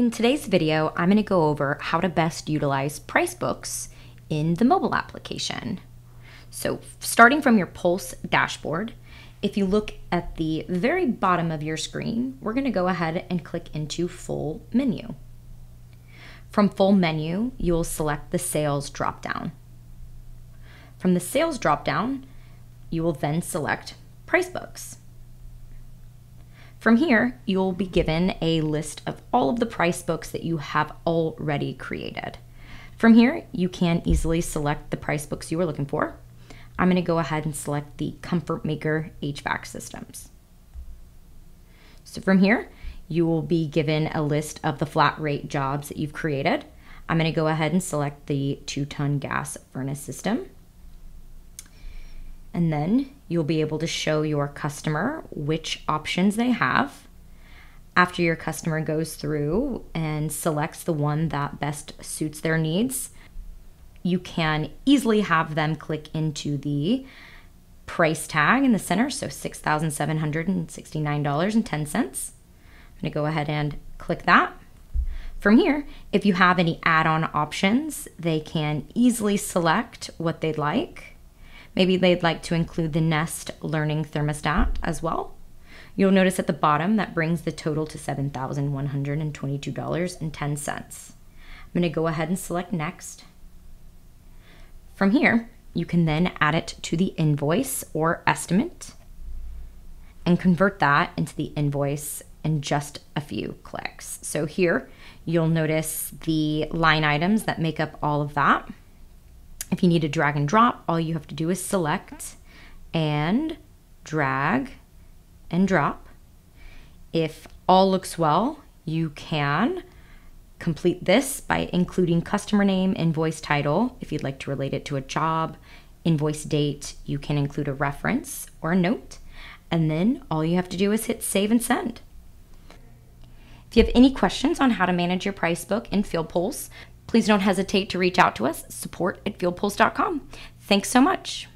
In today's video, I'm going to go over how to best utilize price books in the mobile application. So starting from your Pulse dashboard, if you look at the very bottom of your screen, we're going to go ahead and click into Full Menu. From Full Menu, you'll select the Sales dropdown. From the Sales dropdown, you will then select Pricebooks. From here, you'll be given a list of all of the price books that you have already created. From here, you can easily select the price books you are looking for. I'm going to go ahead and select the Comfort Maker HVAC systems. So from here, you will be given a list of the flat rate jobs that you've created. I'm going to go ahead and select the two ton gas furnace system. And then you'll be able to show your customer which options they have. After your customer goes through and selects the one that best suits their needs, you can easily have them click into the price tag in the center, so $6,769.10. I'm to go ahead and click that. From here, if you have any add on options, they can easily select what they'd like. Maybe they'd like to include the Nest Learning Thermostat as well. You'll notice at the bottom that brings the total to $7,122.10. I'm going to go ahead and select Next. From here, you can then add it to the invoice or estimate and convert that into the invoice in just a few clicks. So here, you'll notice the line items that make up all of that. If you need to drag and drop, all you have to do is select and drag and drop. If all looks well, you can complete this by including customer name, invoice title, if you'd like to relate it to a job, invoice date, you can include a reference or a note, and then all you have to do is hit save and send. If you have any questions on how to manage your price book in FieldPulse, please don't hesitate to reach out to us, support at fieldpulse.com. Thanks so much.